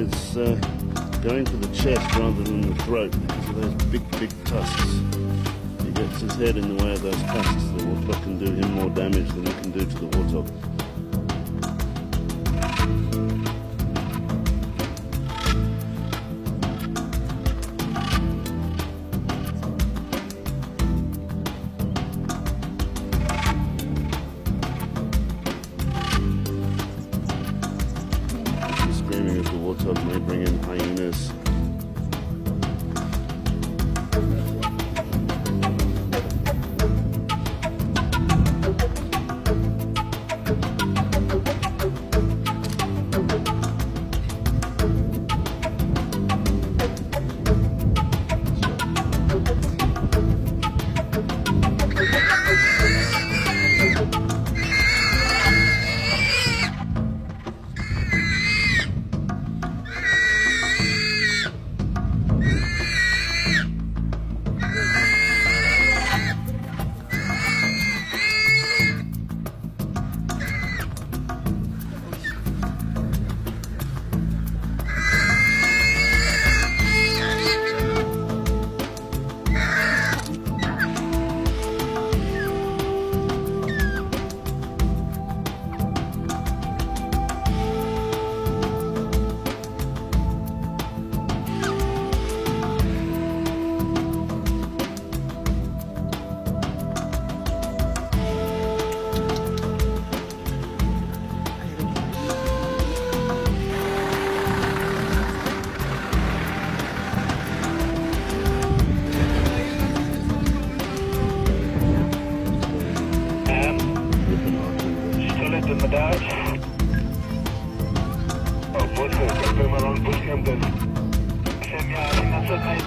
is uh, going for the chest rather than the throat because of those big, big tusks. He gets his head in the way of those tusks, the warthog can do him more damage than he can do to the warthog. Bring in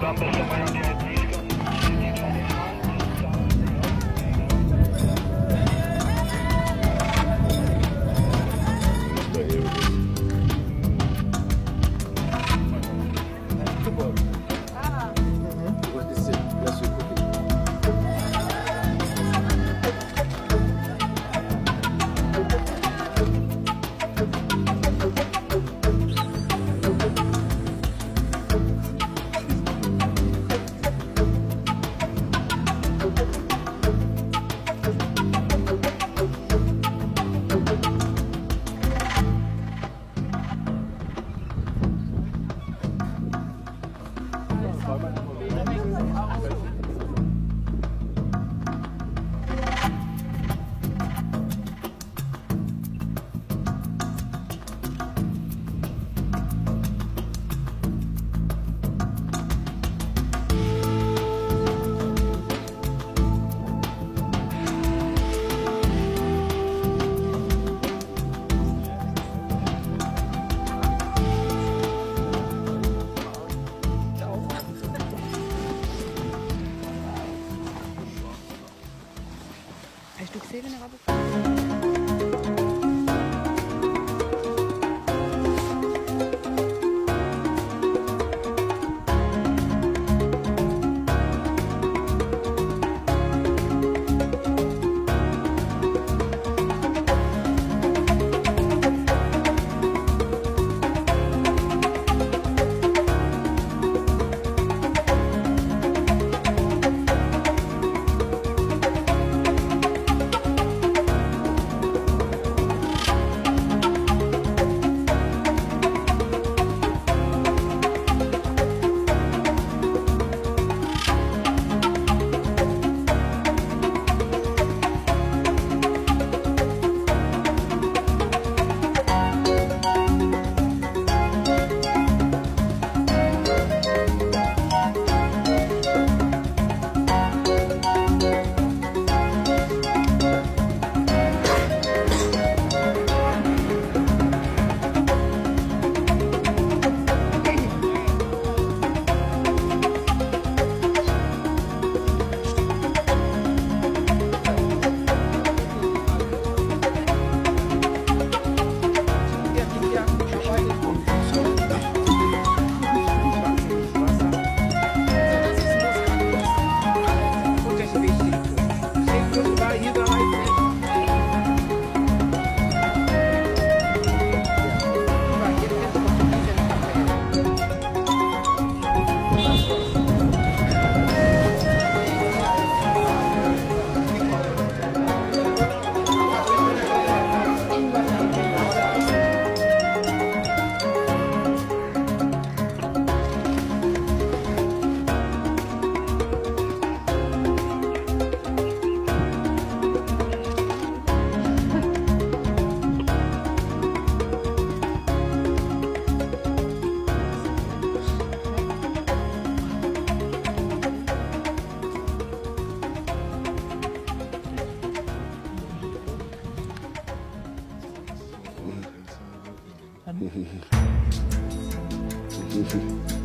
Bombę, to mają nie blisko. But here them.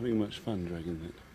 Having much fun dragging that.